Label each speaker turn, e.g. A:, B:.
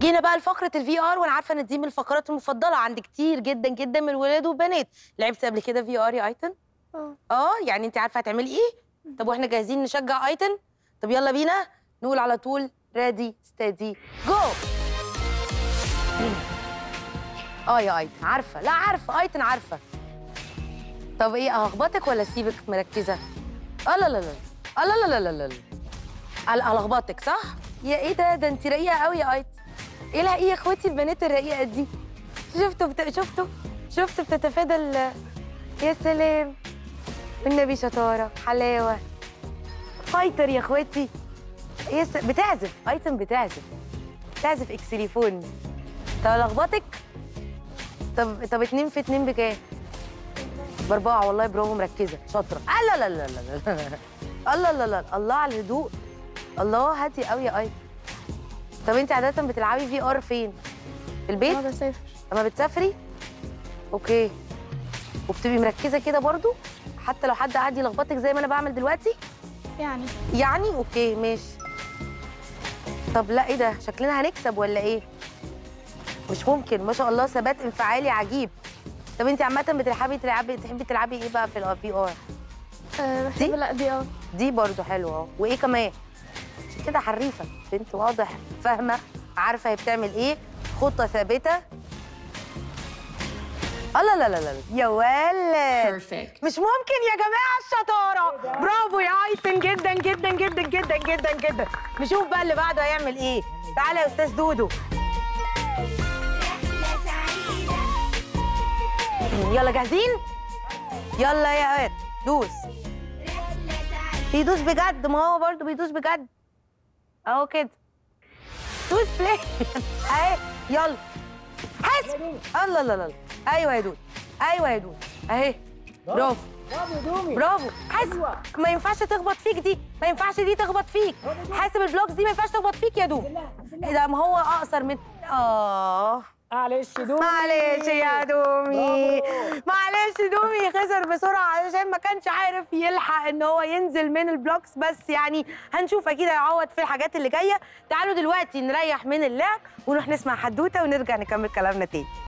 A: جينا بقى لفقرة ال VR وأنا عارفة إن دي من الفقرات المفضلة. عند كتير جدا جدا من الولاد والبنات. لعبت قبل كده VR يا آيتن؟
B: آه.
A: آه يعني انت عارفة هتعملي إيه؟ طب وإحنا جاهزين نشجع آيتن؟ طب يلا بينا نقول على طول ready steady go آه يا آيتن عارفة. لا عارفة آيتن عارفة. طب إيه ألخبطك ولا أسيبك مركزة؟ آه لا لا لا آه لا لا لا لا لا لا. ألخبطك صح؟ يا إيه ده؟ ده انت رقيقه قوي يا آيتن. إيه لا إيه يا إخواتي البنات الرقيقة دي؟ شفتوا بت... شفتوا؟ شفتوا بتتفادى ال... يا سلام! والنبي شطارة حلاوة. fighter يا إخواتي. yes بتعزف آيتن بتعزف. بتعزف xylophone. طب لخبطك؟ طب طب اتنين في اتنين بكام؟ بأربعة. والله برافو مركزة. شاطرة. لا لا لا لا لا الله لا لا. الله على الهدوء. الله هادي قوي يا آيتن طب انت عادة بتلعبي VR فين؟ في البيت؟
B: آه بسافر.
A: لما بتسافري؟ okay. وبتبقي مركزة كده برضو؟ حتى لو حد قاعد يلخبطك زي ما أنا بعمل دلوقتي؟
B: يعني.
A: يعني؟ okay ماشي. طب لا إيه ده؟ شكلنا هنكسب ولا إيه؟ مش ممكن. ما شاء الله ثبات انفعالي عجيب. طب انت عامة بتلعبي تلعبي تحبي تلعبي إيه بقى في ال VR
B: أه
A: دي؟
B: بحب لا دي آه
A: دي برضو حلوة وايه كمان؟ كده حريفة. بنت واضح فاهمة عارفة هي بتعمل إيه. خطة ثابتة. الله لا لا لا لا. يا ولد.
C: Perfect.
A: مش ممكن يا جماعة الشطارة. برافو يا آيتن. جدا جدا جدا جدا جدا جدا. نشوف بقى اللي بعده هيعمل إيه. تعالى يا أستاذ دودو. يلا جاهزين؟ يلا يا واد دوس. بيدوس بجد. ما هو برضه بيدوس بجد. اهو كده. دوس play اهي يلا. حاسب. الله لا لا أيوه يا دود. أيوه يا دود. اهي. برافو. برافو. حاسب. ما ينفعش تخبط فيك دي. ما ينفعش دي تخبط فيك. حاسب ال blocks دي ما ينفعش تخبط فيك يا دود إيه ده ما هو أقصر من آه.
D: معلش دومي.
A: معلش يا دومي. معلش دومي خسر بسرعة علشان ما كانش عارف يلحق إن هو ينزل من ال blocks. بس يعني هنشوف أكيد هيعوض في الحاجات اللي جاية. تعالوا دلوقتي نريح من اللعب ونروح نسمع حدوتة ونرجع نكمل كلامنا تاني.